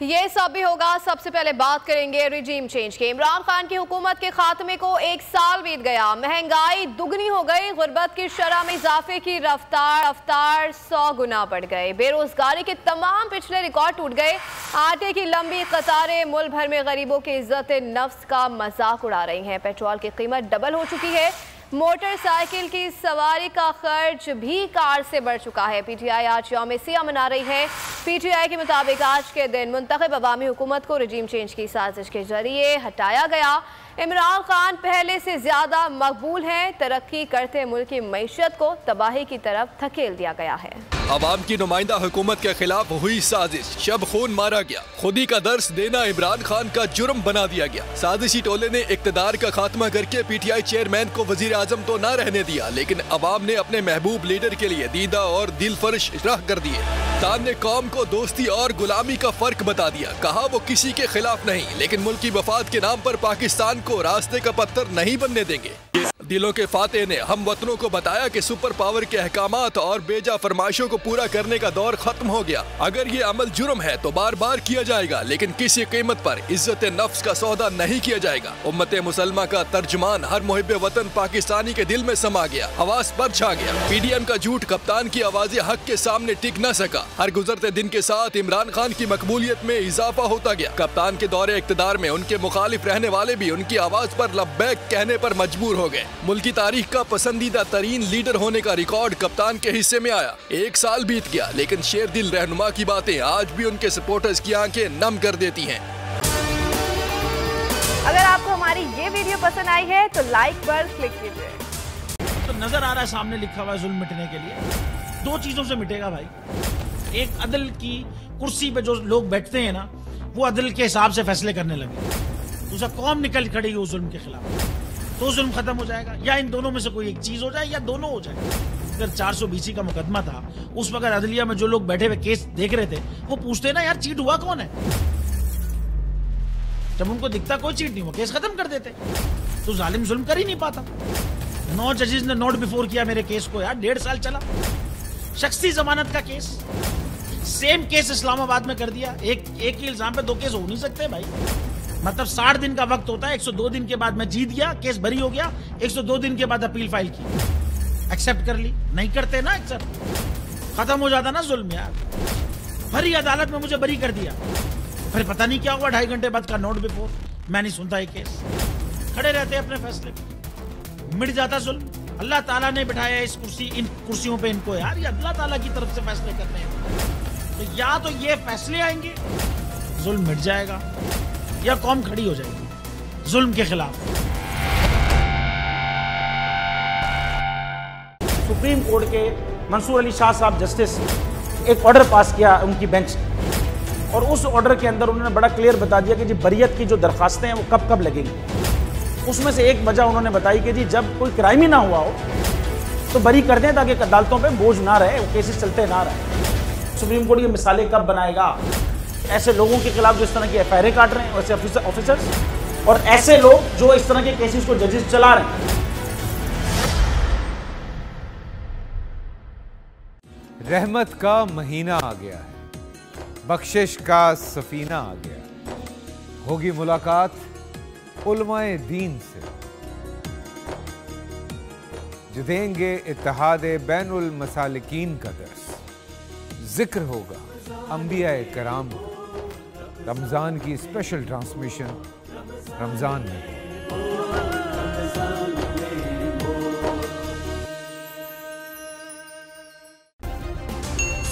ये सब भी होगा। सबसे पहले बात करेंगे रिजीम चेंज के। इमरान खान की हुकूमत के खात्मे को एक साल बीत गया। महँगाई दुगनी हो गई। गुर्बत की शरह में इजाफे की रफ्तार रफ्तार सौ गुना बढ़ गए बेरोजगारी के तमाम पिछले रिकॉर्ड टूट गए। आटे की लंबी कतारें मुल्क भर में गरीबों की इज़्ज़त नफ्स का मज़ाक उड़ा रही हैं। पेट्रोल की कीमत डबल हो चुकी है। मोटरसाइकिल की सवारी का खर्च भी कार से बढ़ चुका है। पीटीआई आज यौम सिया मना रही है। पीटीआई के मुताबिक आज के दिन मुंतब अवामी हुकूमत को रजीम चेंज की साजिश के ज़रिए हटाया गया। इमरान खान पहले से ज़्यादा मकबूल हैं। तरक्की करते मुल्क की मीशत को तबाही की तरफ़ धकेल दिया गया है। अवाम की नुमाइंदा हुकूमत के खिलाफ हुई साजिश। शब खून मारा गया। खुदी का दर्श देना इमरान खान का जुर्म बना दिया गया। साजिशी टोले ने इकतदार का खात्मा करके पीटीआई चेयरमैन को वज़ीर आज़म तो ना रहने दिया, लेकिन अवाम ने अपने महबूब लीडर के लिए दीदा और दिल फर्श राह कर दिए। तान ने कौम को दोस्ती और गुलामी का फ़र्क बता दिया। कहा वो किसी के खिलाफ नहीं, लेकिन मुल्क की वफाद के नाम पर पाकिस्तान को रास्ते का पत्थर नहीं बनने देंगे। दिलों के फाते ने हम वतनों को बताया कि सुपर पावर के अहकाम और बेजा फरमाइशों को पूरा करने का दौर खत्म हो गया। अगर ये अमल जुर्म है तो बार बार किया जाएगा, लेकिन किसी कीमत पर इज़्ज़त नफ्स का सौदा नहीं किया जाएगा। उम्मत मुसलमा का तर्जमान हर मुहब वतन पाकिस्तानी के दिल में समा गया, आवाज़ पर छा गया। पी डी एम का झूठ कप्तान की आवाज़ हक के सामने टिक न सका। हर गुजरते दिन के साथ इमरान खान की मकबूलियत में इजाफा होता गया। कप्तान के दौरे इकतदार में उनके मुखालिफ रहने वाले भी उनकी आवाज़ पर लब्बैक कहने पर मजबूर हो गए। मुल्की तारीख का पसंदीदा तरीन लीडर होने का रिकॉर्ड कप्तान के हिस्से में आया। एक साल बीत गया, लेकिन शेर दिल रहनुमा की बातें आज भी उनके सपोर्टर्स की आँखें नम कर देती हैं। अगर आपको हमारी ये वीडियो पसंद आई है तो लाइक पर क्लिक कीजिए। तो नज़र आ रहा है सामने लिखा हुआ जुल्म मिटने के लिए। दो चीज़ों से मिटेगा भाई। एक, अदल की कुर्सी पे जो लोग बैठते हैं ना, वो अदल के हिसाब से फैसले करने लगे। दूसरा, कौम निकल खड़ी उस जुल्म के खिलाफ। तो जुल्म खत्म हो जाएगा, या इन दोनों में से कोई एक चीज़ हो जाए, या दोनों हो जाए। अगर चार सौ बीसी का मुकदमा था, उस वक्त अदलिया में जो लोग बैठे हुए केस देख रहे थे, वो पूछते ना, यार, चीट हुआ कौन है? जब उनको दिखता कोई चीट नहीं हुआ, केस खत्म कर देते। तो जालिम जुल्म कर ही नहीं पाता। नौ जजेस ने नोट बिफोर किया मेरे केस को, यार, डेढ़ साल चला। शख्सी जमानत का केस। सेम केस इस्लामाबाद में कर दिया। एक एक ही इल्ज़ाम पे दो केस हो नहीं सकते भाई। मतलब साठ दिन का वक्त होता है 102 दिन के बाद मैं जीत गया, केस भरी हो गया 102 दिन के बाद अपील फ़ाइल की। एक्सेप्ट कर ली। नहीं करते ना एक्सेप्ट। खत्म हो जाता ना जुल्म, यार। भरी अदालत में मुझे बरी कर दिया। फिर पता नहीं क्या हुआ, ढाई घंटे बाद का नोट बिफोर मैं नहीं सुनता ये केस खड़े रहते अपने फैसले मिट जाता जुल्म। अल्लाह ताला ने बिठाया इस कुर्सी, इन कुर्सियों पे इनको, यार, ये अल्लाह ताला की तरफ़ से फैसले करने हैं। तो या तो ये फैसले आएँगे, जुल्म मिट जाएगा, या कौम खड़ी हो जाएगी, जुल्म के खिलाफ। सुप्रीम कोर्ट के मंसूर अली शाह साहब जस्टिस एक ऑर्डर पास किया उनकी बेंच और उस ऑर्डर के अंदर उन्होंने बड़ा क्लियर बता दिया कि जी बरीत की जो दरखास्तें हैं वो कब कब लगेंगी। उसमें से एक वजह उन्होंने बताई कि जी जब कोई क्राइम ही ना हुआ हो तो बरी कर दें ताकि अदालतों पर बोझ ना रहे, वो केसेस चलते ना रहे। सुप्रीम कोर्ट ये मिसालें कब बनाएगा? ऐसे लोगों के खिलाफ जो इस तरह की एफ़ काट रहे हैं, वैसे ऑफिसर्स और ऐसे लोग जो इस तरह के केसेस को जजेस चला रहे हैं। रहमत का महीना आ गया है। बख्शिश का सफीना आ गया। होगी मुलाकात उलमाए दीन से। जो देंगे इतिहाद बैन मसालिकीन का दर्स। ज़िक्र होगा अम्बिया कराम रमज़ान की स्पेशल ट्रांसमिशन रमज़ान में।